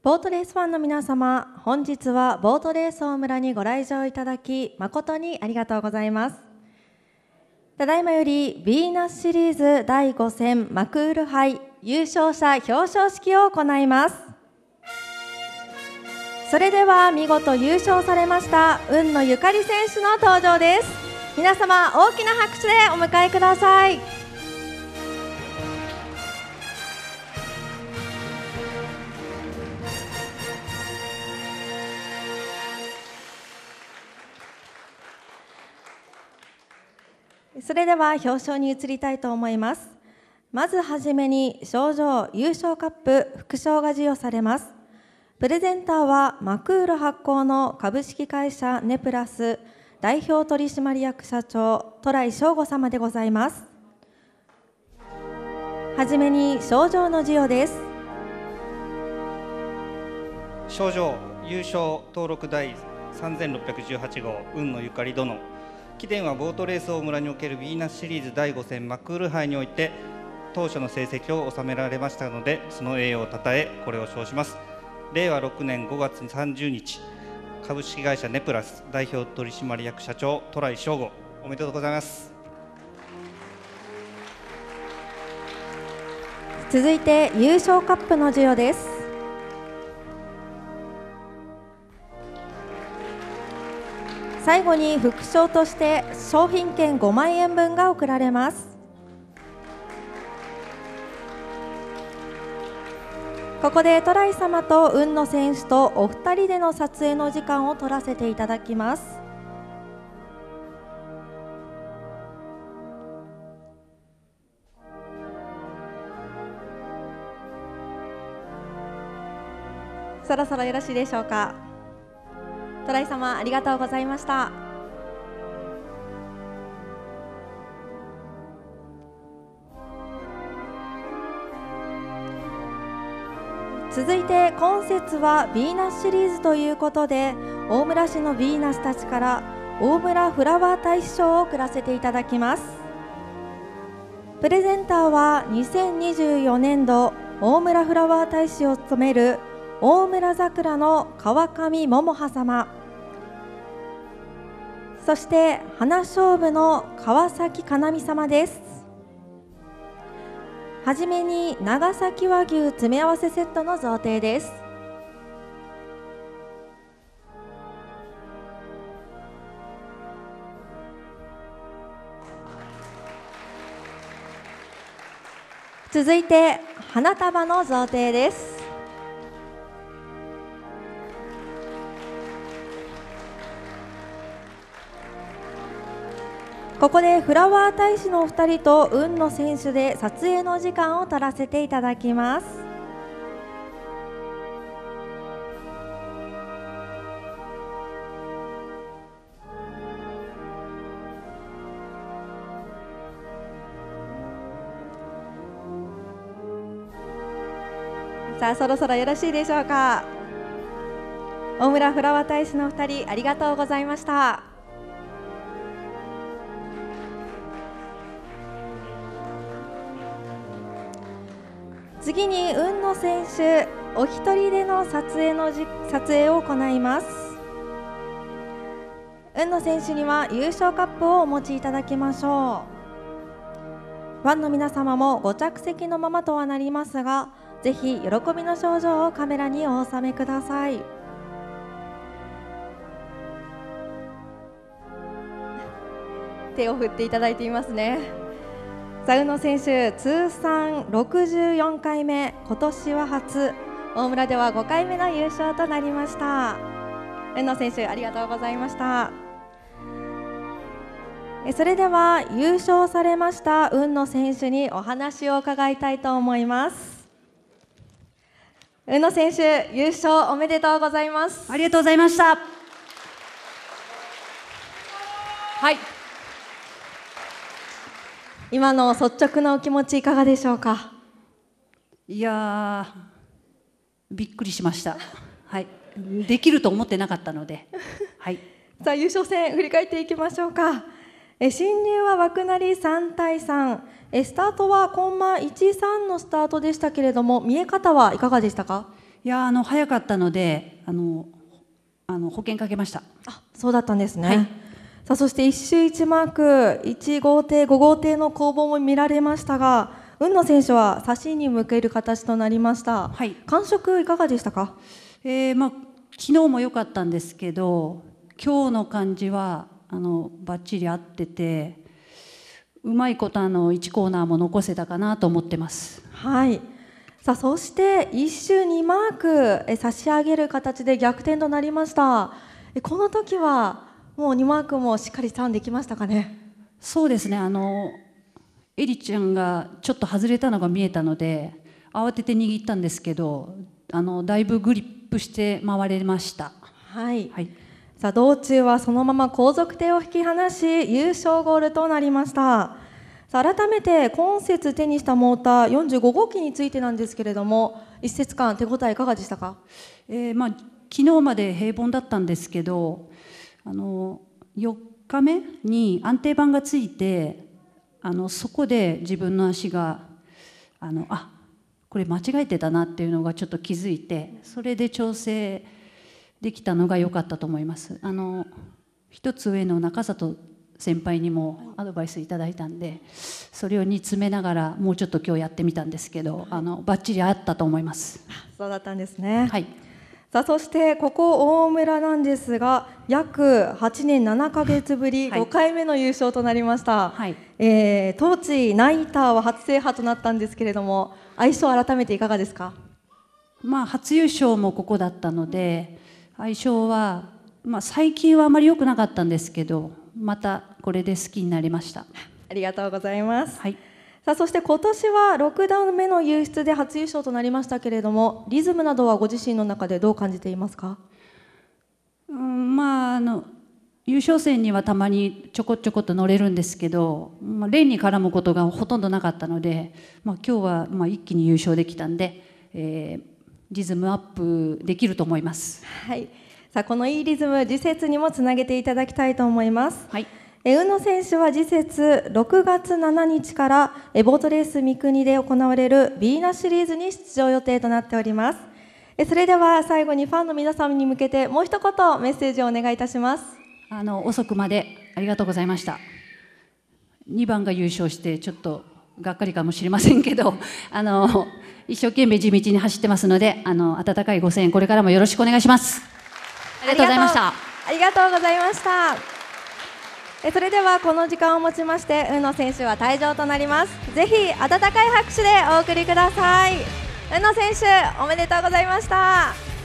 ボートレースファンの皆様、本日はボートレース大村にご来場いただき、誠にありがとうございます。ただいまより、ヴィーナスシリーズ第5戦マクール杯優勝者表彰式を行います。それでは見事優勝されました運野ゆかり選手の登場です。皆様大きな拍手でお迎えください。それでは表彰に移りたいと思います。まずはじめに賞状優勝カップ副賞が授与されます。プレゼンターはマクール発行の株式会社ネプラス代表取締役社長トライ翔吾様でございます。はじめに賞状の授与です。賞状優勝登録第3618号運のゆかり殿貴殿はボートレース大村におけるヴィーナスシリーズ第5戦マクール杯において当初の成績を収められましたのでその栄誉をたたえこれを称します。令和6年5月30日株式会社ネプラス代表取締役社長トライ翔吾おめでとうございます。続いて優勝カップの授与です。最後に副賞として商品券5万円分が贈られます。ここでトライ様と運野選手とお二人での撮影の時間を取らせていただきます。そろそろよろしいでしょうか。トライ様ありがとうございました続いて今節はヴィーナスシリーズということで大村市のヴィーナスたちから大村フラワー大賞を贈らせていただきますプレゼンターは2024年度大村フラワー大使を務める大村桜の川上桃葉様そして花勝負の川崎かなみ様です。はじめに長崎和牛詰め合わせセットの贈呈です。続いて花束の贈呈です。ここでフラワー大使のお二人と運の選手で撮影の時間を取らせていただきます。さあそろそろよろしいでしょうか。大村フラワー大使のお二人ありがとうございました。次に運野選手お一人での撮影のじ撮影を行います。運野選手には優勝カップをお持ちいただきましょう。ファンの皆様もご着席のままとはなりますがぜひ喜びの症状をカメラにお収めください。手を振っていただいていますね。さ宇野選手通算64回目今年は初大村では5回目の優勝となりました。宇野選手ありがとうございました。それでは優勝されました雲野選手にお話を伺いたいと思います。宇野選手優勝おめでとうございます。ありがとうございました。はい今の率直なお気持ちいかがでしょうか？いやびっくりしました。はい。できると思ってなかったので。はい。さあ優勝戦振り返っていきましょうか。え進入は枠なり3対3えスタートはコンマ13のスタートでしたけれども見え方はいかがでしたか？いやあの早かったのであのあの保険かけました。あそうだったんですね、はいさあそして1周1マーク1号艇5号艇の攻防も見られましたが雲野選手は差しに向ける形となりました、はい。感触いかがでしたか？えーまあ、昨日も良かったんですけど今日の感じはあのバッチリ合っててうまいことあの1コーナーも残せたかなと思ってます。はい。さあそして1周2マークえ差し上げる形で逆転となりました。えこの時はもう2マークもしっかりターンできましたかね？そうですね。あのエリちゃんがちょっと外れたのが見えたので慌てて握ったんですけどあのだいぶグリップして回れました。はい。はい。さあ道中はそのまま後続艇を引き離し優勝ゴールとなりました。さあ改めて今節手にしたモーター45号機についてなんですけれども一節間手応えいかがでしたか？えーまあ、昨日まで平凡だったんですけどあの4日目に安定板がついてあのそこで自分の足があのあこれ間違えてたなっていうのがちょっと気づいてそれで調整できたのが良かったと思います。あの一つ上の中里先輩にもアドバイスいただいたんでそれを煮詰めながらもうちょっと今日やってみたんですけどあのバッチリ合ったと思います。そうだったんですね、はいさあそしてここ大村なんですが約8年7ヶ月ぶりはい。5回目の優勝となりました、はい。えー、当地ナイターは初制覇となったんですけれども相性改めていかがですか？まあ、初優勝もここだったので相性は、まあ、最近はあまり良くなかったんですけどまたこれで好きになりました。ありがとうございます。はいさあそして今年は6段目の優出で初優勝となりましたけれどもリズムなどはご自身の中でどう感じていますか？うん、まああの優勝戦にはたまにちょこちょこっと乗れるんですけど、まあ、レーンに絡むことがほとんどなかったので、まあ、今日はまあ一気に優勝できたんで、えーリズムアップできると思います。はい。さあこのいいリズム次節にもつなげていただきたいと思います。はい、え宇野選手は次節6月7日からえボートレース三国で行われるビーナスシリーズに出場予定となっておりますえそれでは最後にファンの皆様に向けてもう一言メッセージをお願いいたしますあの遅くまでありがとうございました。2番が優勝してちょっとがっかりかもしれませんけど、あの一生懸命地道に走ってますので、あの温かいご声援これからもよろしくお願いします。ありがとうございました。ありがとうございましたえそれではこの時間をもちまして宇野選手は退場となります。ぜひ温かい拍手でお送りください。宇野選手おめでとうございました。